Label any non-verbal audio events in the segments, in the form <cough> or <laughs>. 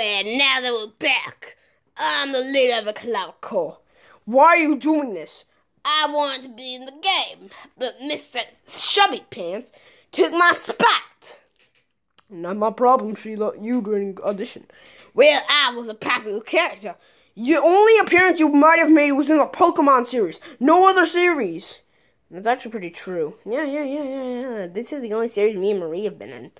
And now that we're back, I'm the leader of the Cloud Corps. Why are you doing this? I wanted to be in the game, but Mr. Chubby Pants took my spot. Not my problem, she Sheila. You during audition. Well, I was a popular character. The only appearance you might have made was in the Pokemon series. No other series. That's actually pretty true. Yeah, yeah, yeah, yeah, yeah. This is the only series me and Marie have been in.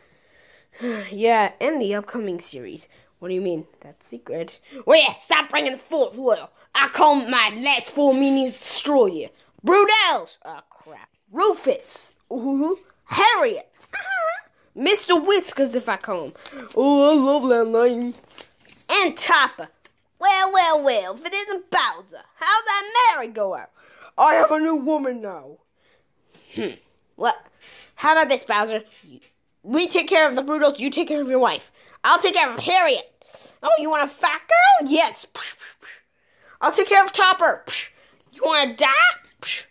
<sighs> yeah, and the upcoming series. What do you mean? That's secret. Well, stop bringing force well. I call my last four minions destroy you. Broodals! Oh, crap. Rufus! Ooh, Harriet! Mr. Whiskers, if I call him. Oh, I love that name. And Topper. Well, well, well, if it isn't Bowser, how'd that marry go out? I have a new woman now. Hmm. What? how about this, Bowser? We take care of the Broodals, you take care of your wife. I'll take care of Harriet. Oh, you want a fat girl? Yes. <laughs> I'll take care of Topper. <laughs> You want to die? <laughs>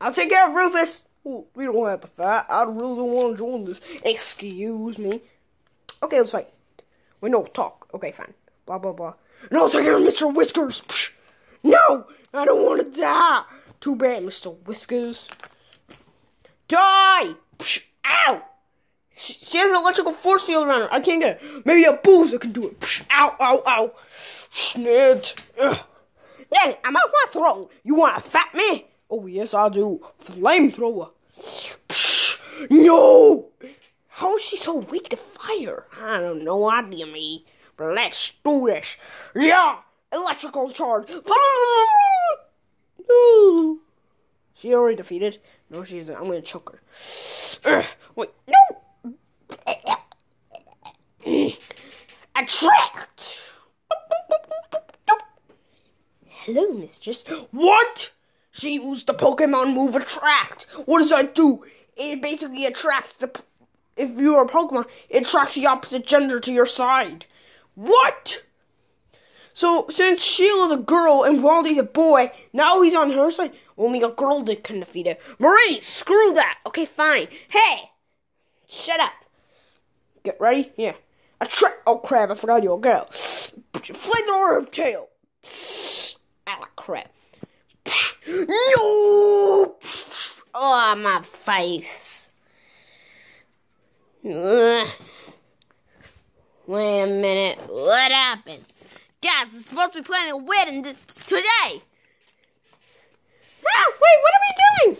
I'll take care of Rufus. We don't have the fat. I really don't want to join this. Excuse me. Okay, let's fight. Wait, no, talk. Okay, fine. Blah, blah, blah. No, I'll take care of Mr. Whiskers. No, I don't want to die. Too bad, Mr. Whiskers. Die! Ow! She has an electrical force field around her. I can't get it. Maybe a Bowser can do it. Ow, ow, ow. Snid. Hey, I'm off my throne. You want to fat me? Oh, yes, I do. Flamethrower. No! How is she so weak to fire? I don't know idea, me. But let's do this. Yeah! Electrical charge. No! She already defeated. No, she isn't. I'm gonna choke her. Wait, no! Attract! Hello, mistress. What? She used the Pokemon move Attract. What does that do? It basically attracts the. If you're a Pokemon, it attracts the opposite gender to your side. What? So since Sheila's a girl and Baldi's a boy, now he's on her side. Only a girl that can defeat him. Marie, screw that. Okay, fine. Hey, shut up. Get ready? Yeah. A tra- Oh crap! I forgot you're a girl. Flamethrower tail. Ah, crap. No! Oh, my face. Wait a minute. What happened? Guys, we're supposed to be planning a wedding today. Ah, wait, what are we doing?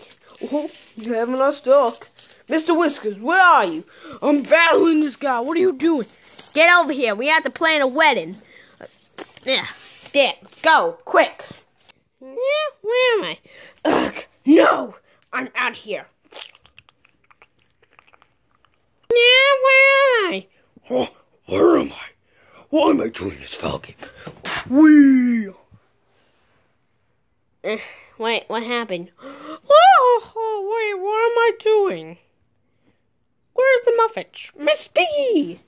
Oh, you having us stuck. Mr. Whiskers, where are you? I'm battling this guy. What are you doing? Get over here. We have to plan a wedding. Yeah, yeah, let's go, quick. Yeah, where am I? Ugh, no, I'm out here. Yeah, where am I? Oh, where am I? Why am I doing this Falcon? Wee! Uh, wait, what happened? Oh, <gasps> oh, wait, what am I doing? Where's the Muffet? Miss Piggy!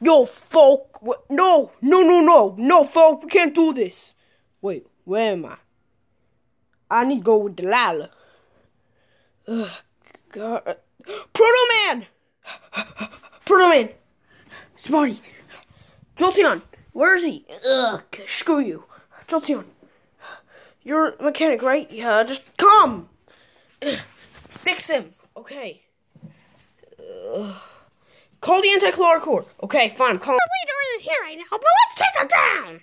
Yo, folk, no, no, no, no, no, folk, we can't do this. Wait, where am I? I need to go with Delilah. Ugh, God. Proto Man! Proto Man! Smarty! Jolteon! Where is he? Ugh, screw you. Jolteon. You're a mechanic, right? Yeah, just come! Fix him! Okay. Ugh. Call the anti-chlorocore. Okay, fine, call The leader isn't here right now, but let's take her down!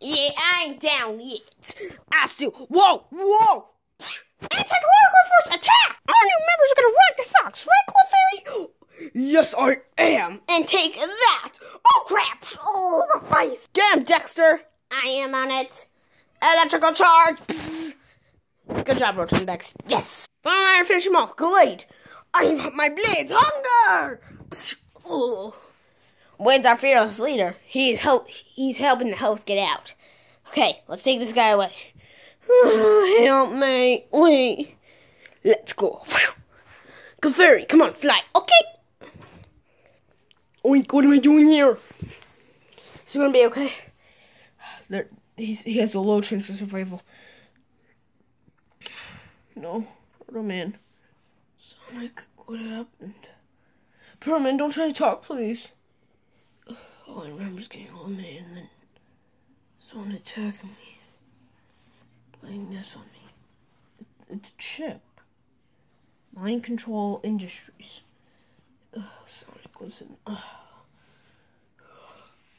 Yeah, I ain't down yet. I still. Whoa! Whoa! Anti-chlorocore force attack! Our new members are gonna rock the socks, right, Clefairy? Yes, I am. And take that! Oh crap! Oh, the face! Get him, Dexter! I am on it. Electrical charge! Psst. Good job, Rotenbex. Yes! Finally, I finish him off. Glade! I have my blades! Hunger! Oh. Wade's our fearless leader. He's help. He's helping the host get out. Okay, let's take this guy away. <sighs> Help me! Wait. Let's go. Clefairy, come on, fly. Okay. Oink, what am I doing here? Is he gonna be okay? There, he's, he has a low chance of survival. No, Proto Man. Sonic, what happened? Proto Man, don't try to talk, please. All I remember is getting eliminated and then someone attacking me. Playing this on me. It's a chip. Mind Control Industries. Ugh, Sonic, listen. Ugh.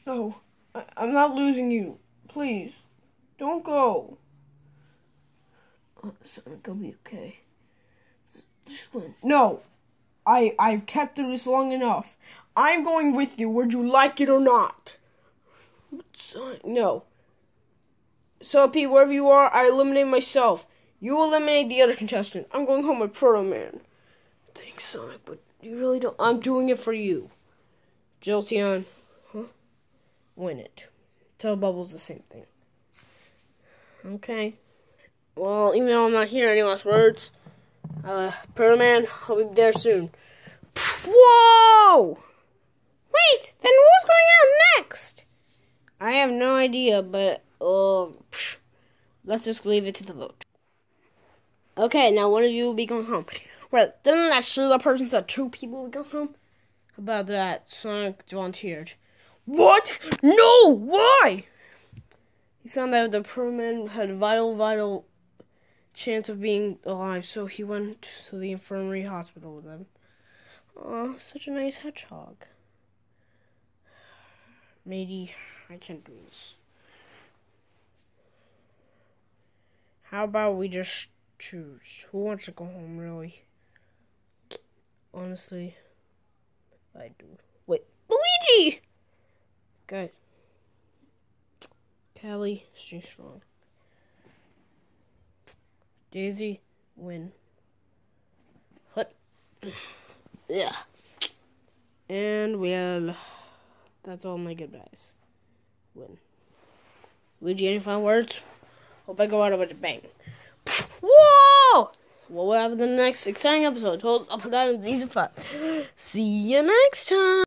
No, I, I'm not losing you. Please, don't go. Uh, Sonic, I'll be okay. No, I I've kept this long enough. I'm going with you, would you like it or not. No. So, Pete, wherever you are, I eliminate myself. You eliminate the other contestant. I'm going home with Proto Man. Thanks, Sonic, but you really don't. I'm doing it for you. Jolteon, huh? Win it. Tell Bubbles the same thing. Okay. Well, even though I'm not here, any last words? Uh, Man, I'll be there soon. Whoa! Wait, then what's going on next? I have no idea, but uh, let's just leave it to the vote. Okay, now one of you will be going home. Right, didn't that Sheila person said two people would go home? How about that? Sonic volunteered. What? No! Why? He found out the Proman had vital, vital chance of being alive, so he went to the infirmary hospital with them. Oh, such a nice hedgehog. Maybe I can't do this. How about we just choose? Who wants to go home, really? Honestly, I do. Wait, Luigi! Good. Callie, stay strong. Daisy, win. What? Yeah. And well, that's all my goodbyes. Win. Luigi, any final words? Hope I go out with a bang. Whoa! What will happen in the next exciting episode? Hold up and down season five. See you next time.